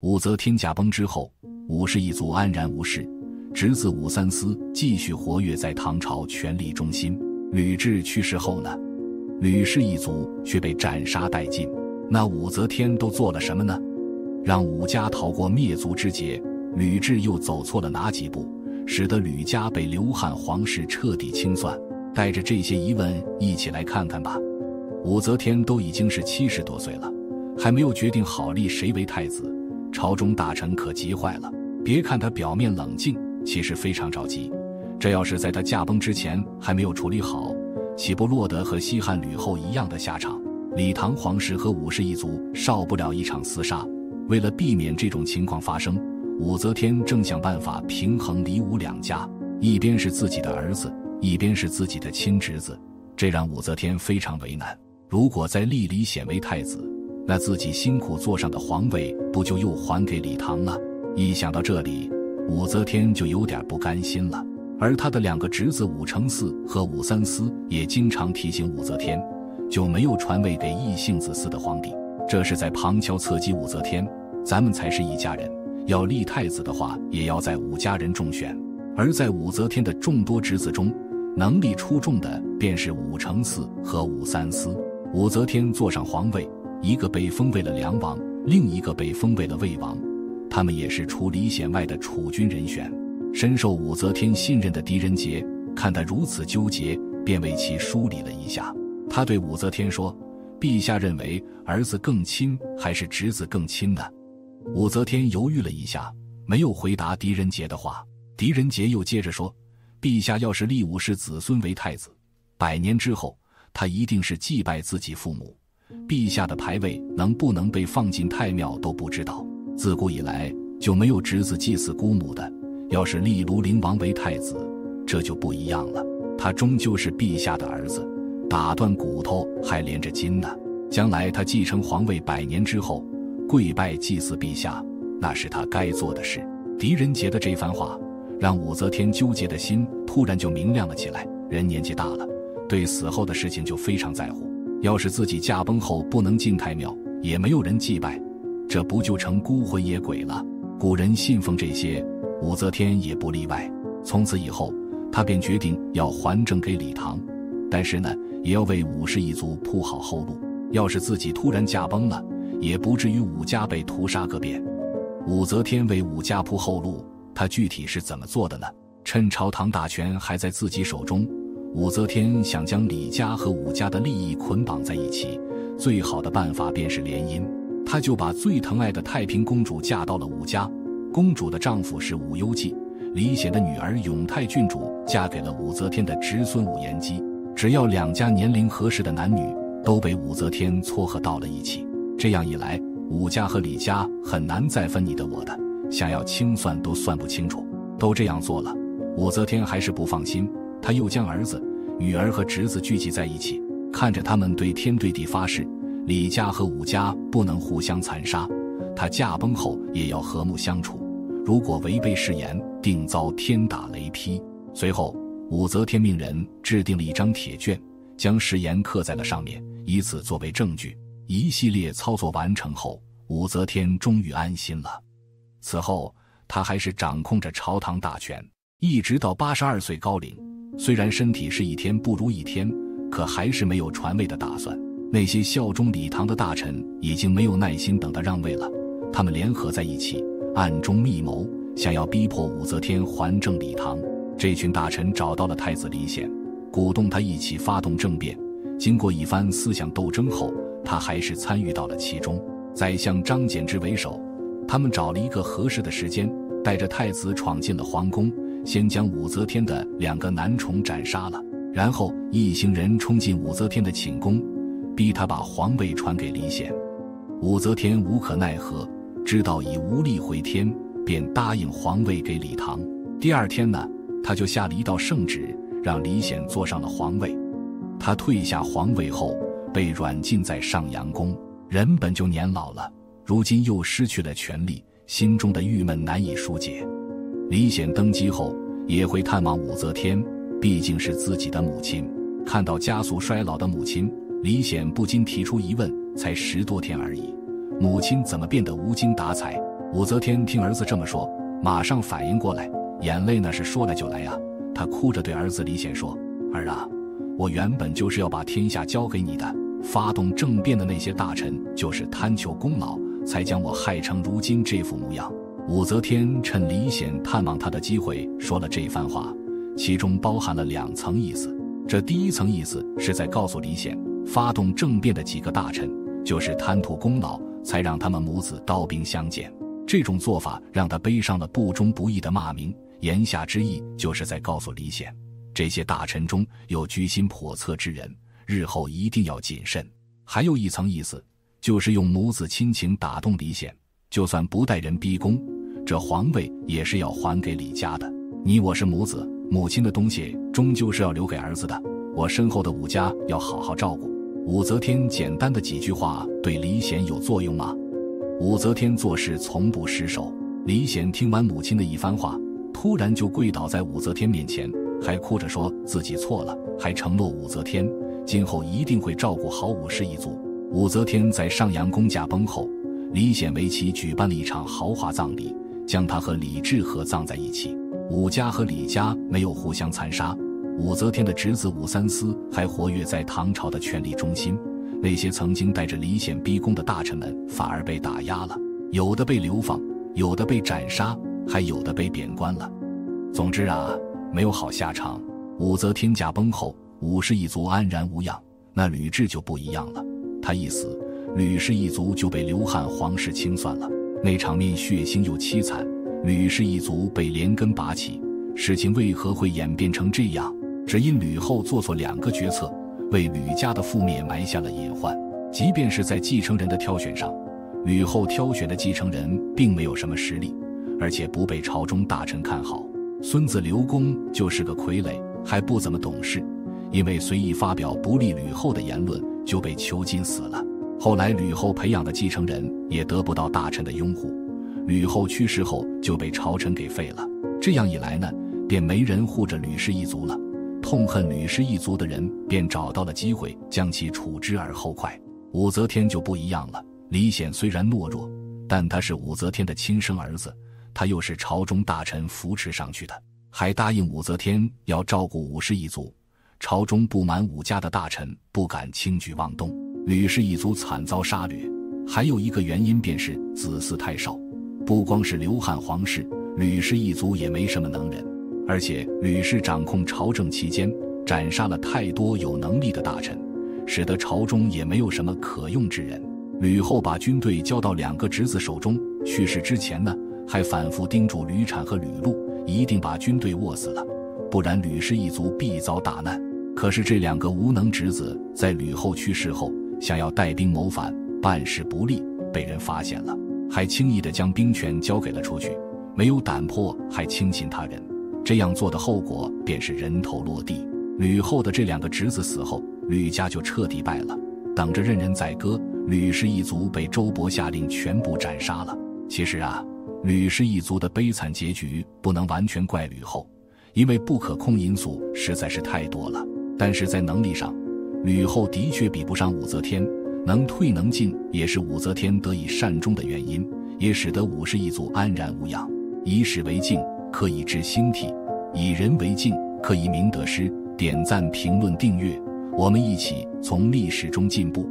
武则天驾崩之后，武氏一族安然无事，侄子武三思继续活跃在唐朝权力中心。吕雉去世后呢，吕氏一族却被斩杀殆尽。那武则天都做了什么呢？让武家逃过灭族之劫，吕雉又走错了哪几步，使得吕家被刘汉皇室彻底清算？带着这些疑问，一起来看看吧。武则天都已经是七十多岁了，还没有决定好立谁为太子，朝中大臣可急坏了。别看他表面冷静，其实非常着急。这要是在他驾崩之前还没有处理好，岂不落得和西汉吕后一样的下场？李唐皇室和武氏一族少不了一场厮杀。为了避免这种情况发生，武则天正想办法平衡李武两家，一边是自己的儿子，一边是自己的亲侄子，这让武则天非常为难。如果再立李显为太子，那自己辛苦坐上的皇位不就又还给李唐了？一想到这里，武则天就有点不甘心了。而他的两个侄子武承嗣和武三思也经常提醒武则天，就没有传位给异姓子嗣的皇帝，这是在旁敲侧击武则天。咱们才是一家人，要立太子的话，也要在武家人中选。而在武则天的众多侄子中，能力出众的便是武承嗣和武三思。武则天坐上皇位，一个被封为了梁王，另一个被封为了魏王。他们也是除李显外的储君人选。深受武则天信任的狄仁杰看他如此纠结，便为其梳理了一下。他对武则天说：“陛下认为儿子更亲还是侄子更亲呢？”武则天犹豫了一下，没有回答狄仁杰的话。狄仁杰又接着说：“陛下要是立武氏子孙为太子，百年之后。”他一定是祭拜自己父母，陛下的牌位能不能被放进太庙都不知道。自古以来就没有侄子祭祀姑母的。要是立庐陵王为太子，这就不一样了。他终究是陛下的儿子，打断骨头还连着筋呢。将来他继承皇位百年之后，跪拜祭祀陛下，那是他该做的事。狄仁杰的这番话，让武则天纠结的心突然就明亮了起来。人年纪大了。对死后的事情就非常在乎，要是自己驾崩后不能进太庙，也没有人祭拜，这不就成孤魂野鬼了？古人信奉这些，武则天也不例外。从此以后，他便决定要还政给李唐，但是呢，也要为武氏一族铺好后路。要是自己突然驾崩了，也不至于武家被屠杀个遍。武则天为武家铺后路，她具体是怎么做的呢？趁朝堂大权还在自己手中。武则天想将李家和武家的利益捆绑在一起，最好的办法便是联姻。她就把最疼爱的太平公主嫁到了武家。公主的丈夫是武攸暨，李显的女儿永泰郡主嫁给了武则天的侄孙武延基。只要两家年龄合适的男女都被武则天撮合到了一起，这样一来，武家和李家很难再分你的我的，想要清算都算不清楚。都这样做了，武则天还是不放心。他又将儿子、女儿和侄子聚集在一起，看着他们对天对地发誓：李家和武家不能互相残杀，他驾崩后也要和睦相处。如果违背誓言，定遭天打雷劈。随后，武则天命人制定了一张铁卷，将誓言刻在了上面，以此作为证据。一系列操作完成后，武则天终于安心了。此后，她还是掌控着朝堂大权，一直到八十二岁高龄。虽然身体是一天不如一天，可还是没有传位的打算。那些效忠李唐的大臣已经没有耐心等他让位了，他们联合在一起，暗中密谋，想要逼迫武则天还政李唐。这群大臣找到了太子李显，鼓动他一起发动政变。经过一番思想斗争后，他还是参与到了其中。宰相张柬之为首，他们找了一个合适的时间，带着太子闯进了皇宫。先将武则天的两个男宠斩杀了，然后一行人冲进武则天的寝宫，逼她把皇位传给李显。武则天无可奈何，知道已无力回天，便答应皇位给李唐。第二天呢，他就下了一道圣旨，让李显坐上了皇位。他退下皇位后，被软禁在上阳宫。人本就年老了，如今又失去了权力，心中的郁闷难以疏解。李显登基后也会探望武则天，毕竟是自己的母亲。看到加速衰老的母亲，李显不禁提出疑问：才十多天而已，母亲怎么变得无精打采？武则天听儿子这么说，马上反应过来，眼泪那是说来就来呀。她哭着对儿子李显说：“儿啊，我原本就是要把天下交给你的。发动政变的那些大臣，就是贪求功劳，才将我害成如今这副模样。”武则天趁李显探望她的机会说了这番话，其中包含了两层意思。这第一层意思是在告诉李显，发动政变的几个大臣就是贪图功劳，才让他们母子刀兵相见。这种做法让他背上了不忠不义的骂名，言下之意就是在告诉李显，这些大臣中有居心叵测之人，日后一定要谨慎。还有一层意思，就是用母子亲情打动李显，就算不带人逼宫，这皇位也是要还给李家的。你我是母子，母亲的东西终究是要留给儿子的，我身后的武家要好好照顾。武则天简单的几句话对李显有作用吗？武则天做事从不失手。李显听完母亲的一番话，突然就跪倒在武则天面前，还哭着说自己错了，还承诺武则天今后一定会照顾好武氏一族。武则天在上阳宫驾崩后，李显为其举办了一场豪华葬礼，将他和李治合葬在一起。武家和李家没有互相残杀，武则天的侄子武三思还活跃在唐朝的权力中心。那些曾经带着李显逼宫的大臣们，反而被打压了，有的被流放，有的被斩杀，还有的被贬官了。总之啊，没有好下场。武则天驾崩后，武氏一族安然无恙。那吕雉就不一样了，他一死，吕氏一族就被刘汉皇室清算了。那场面血腥又凄惨，吕氏一族被连根拔起。事情为何会演变成这样？只因吕后做错两个决策。为吕家的覆灭埋下了隐患。即便是在继承人的挑选上，吕后挑选的继承人并没有什么实力，而且不被朝中大臣看好。孙子刘公就是个傀儡，还不怎么懂事，因为随意发表不利吕后的言论，就被囚禁死了。后来吕后培养的继承人也得不到大臣的拥护，吕后去世后就被朝臣给废了。这样一来呢，便没人护着吕氏一族了。痛恨吕氏一族的人便找到了机会将其处之而后快。武则天就不一样了。李显虽然懦弱，但他是武则天的亲生儿子，他又是朝中大臣扶持上去的，还答应武则天要照顾武氏一族。朝中不满武家的大臣不敢轻举妄动。吕氏一族惨遭杀掠，还有一个原因便是子嗣太少。不光是刘汉皇室，吕氏一族也没什么能人。而且吕氏掌控朝政期间，斩杀了太多有能力的大臣，使得朝中也没有什么可用之人。吕后把军队交到两个侄子手中，去世之前呢，还反复叮嘱吕产和吕禄，一定把军队握死了，不然吕氏一族必遭大难。可是这两个无能侄子在吕后去世后，想要带兵谋反，办事不力，被人发现了，还轻易的将兵权交给了出去，没有胆魄，还轻信他人。这样做的后果便是人头落地。吕后的这两个侄子死后，吕家就彻底败了，等着任人宰割。吕氏一族被周勃下令全部斩杀了。其实啊，吕氏一族的悲惨结局不能完全怪吕后，因为不可控因素实在是太多了。但是在能力上，吕后的确比不上武则天，能退能进也是武则天得以善终的原因，也使得武氏一族安然无恙。以史为镜。可以知兴替，以人为镜，可以明得失。点赞、评论、订阅，我们一起从历史中进步。